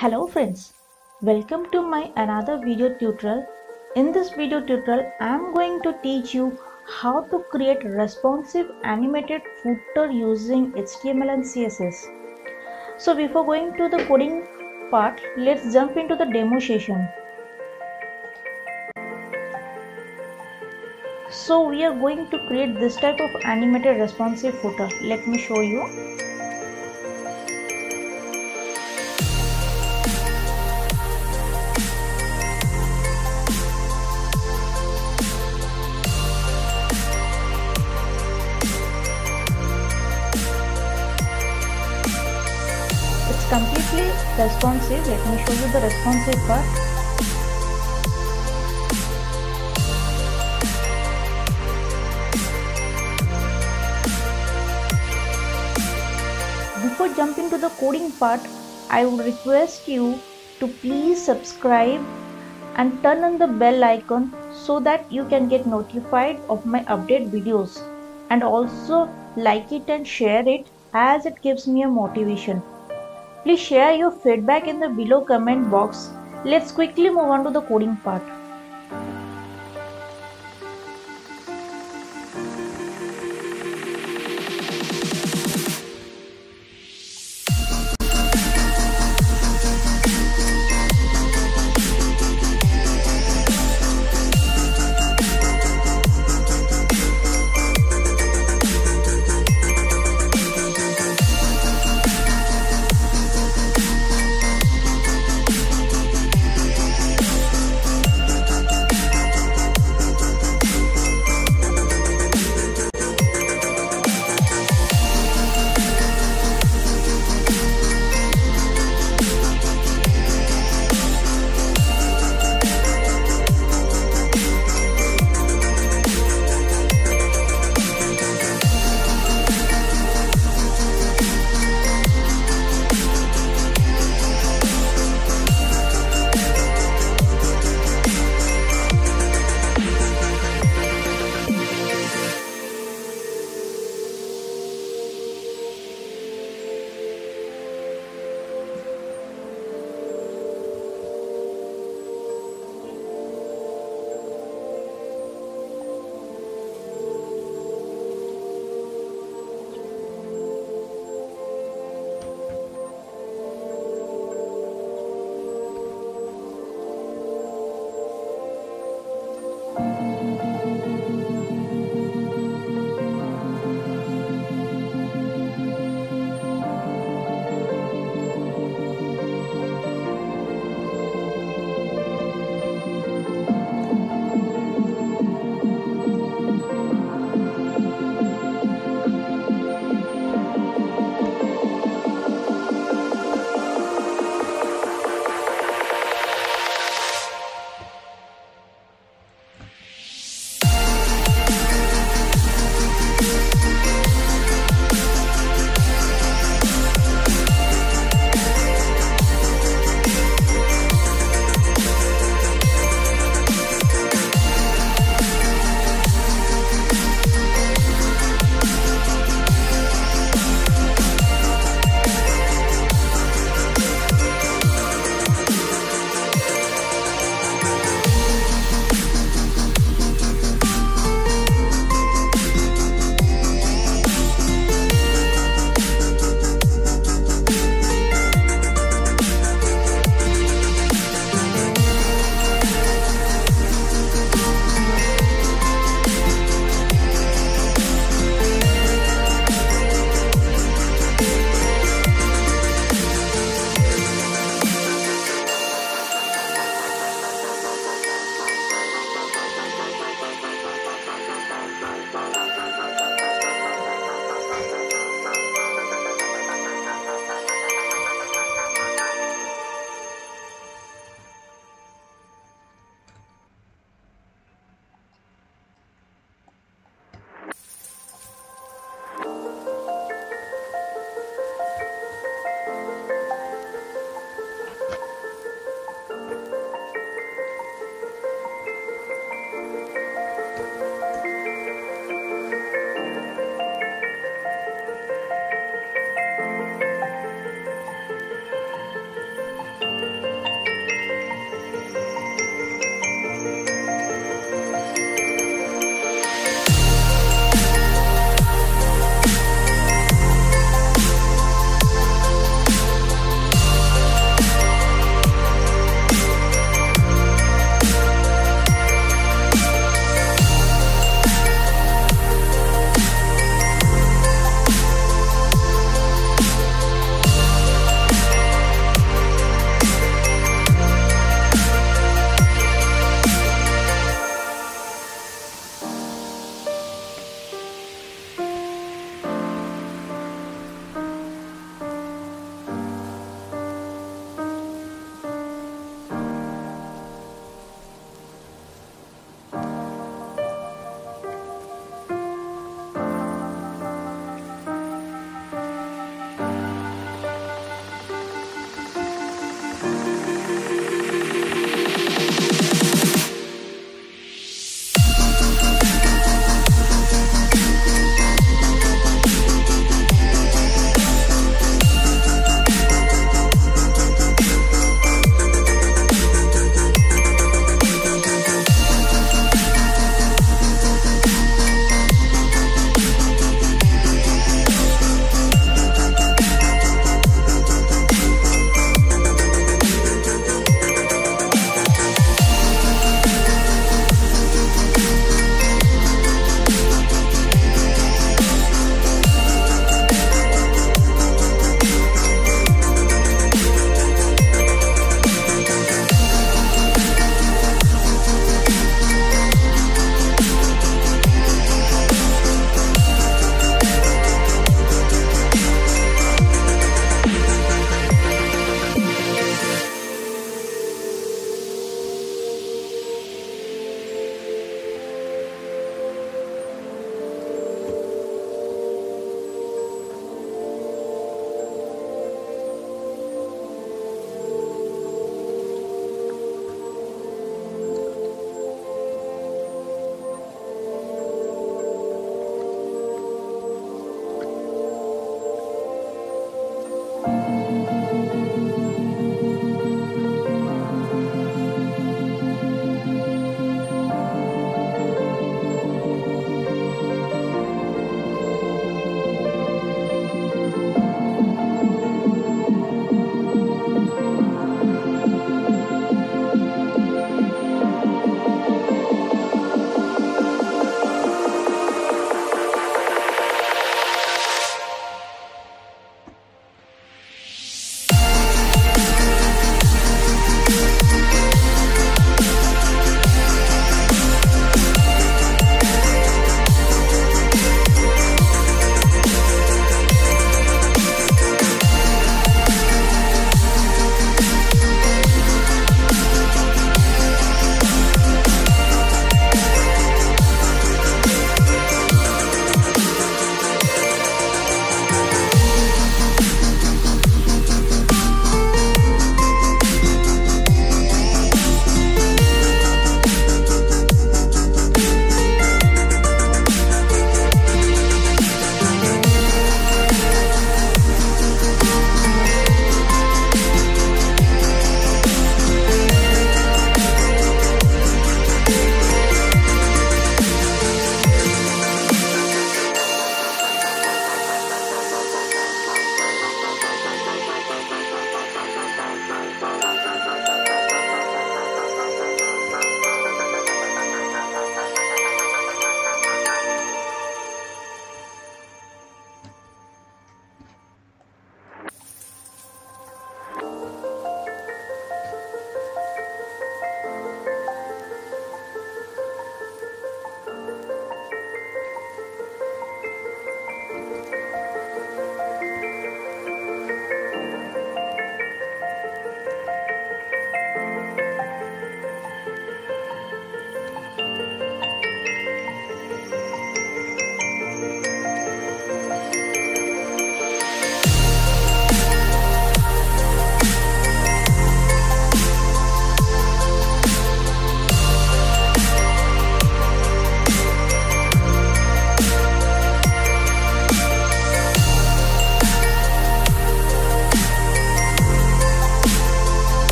Hello friends, welcome to my another video tutorial. In this video tutorial, I am going to teach you how to create responsive animated footer using HTML and CSS. So before going to the coding part, let's jump into the demo session. So we are going to create this type of animated responsive footer. Let me show you. Responsive. Let me show you the responsive part. Before jumping to the coding part, I would request you to please subscribe and turn on the bell icon so that you can get notified of my update videos and also like it and share it as it gives me a motivation. Please share your feedback in the below comment box. Let's quickly move on to the coding part.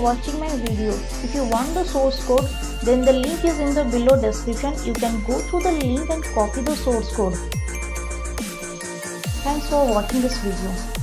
Watching my video. If you want the source code, then the link is in the below description. You can go through the link and copy the source code. Thanks for watching this video.